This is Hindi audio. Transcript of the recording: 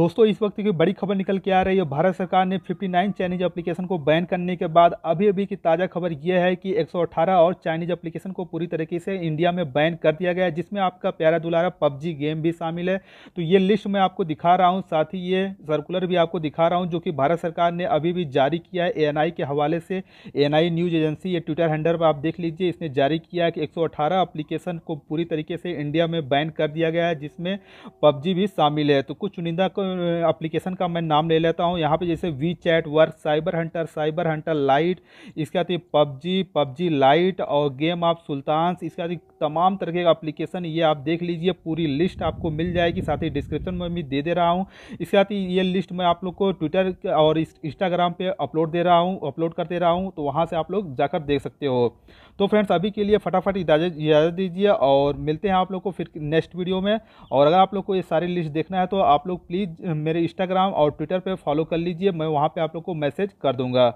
दोस्तों, इस वक्त की बड़ी खबर निकल के आ रही है। भारत सरकार ने 59 चाइनीज़ एप्लीकेशन को बैन करने के बाद अभी अभी की ताज़ा खबर यह है कि 118 और चाइनीज़ एप्लीकेशन को पूरी तरीके से इंडिया में बैन कर दिया गया है, जिसमें आपका प्यारा दुलारा पबजी गेम भी शामिल है। तो ये लिस्ट मैं आपको दिखा रहा हूँ, साथ ही ये सर्कुलर भी आपको दिखा रहा हूँ, जो कि भारत सरकार ने अभी भी जारी किया है एएनआई के हवाले से। एएनआई न्यूज़ एजेंसी ये ट्विटर हैंडल पर आप देख लीजिए, इसने जारी किया है कि एक एप्लीकेशन को पूरी तरीके से इंडिया में बैन कर दिया गया है, जिसमें पबजी भी शामिल है। तो कुछ चुनिंदा एप्लीकेशन का मैं नाम ले लेता हूँ। यहाँ पे जैसे WeChat work Cyber Hunter Cyber Hunter Lite इसके बाद पबजी पबजी लाइट और गेम ऑफ़ सुल्तान इसके बाद तमाम तरह के एप्लीकेशन ये आप देख लीजिए, पूरी लिस्ट आपको मिल जाएगी। साथ ही डिस्क्रिप्शन में भी दे दे रहा हूँ। इसके साथ ही ये लिस्ट मैं आप लोग को ट्विटर और इंस्टाग्राम पर अपलोड दे रहा हूँ अपलोड कर दे रहा हूँ तो वहाँ से आप लोग जाकर देख सकते हो। तो फ्रेंड्स अभी के लिए फटाफट इजाज़त इजाज़त दीजिए और मिलते हैं आप लोग को फिर नेक्स्ट वीडियो में। और अगर आप लोग को ये सारी लिस्ट देखना है तो आप लोग प्लीज़ मेरे इंस्टाग्राम और ट्विटर पर फॉलो कर लीजिए। मैं वहाँ पर आप लोग को मैसेज कर दूँगा।